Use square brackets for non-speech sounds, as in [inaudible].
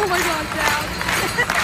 Oh my god, Dad. [laughs]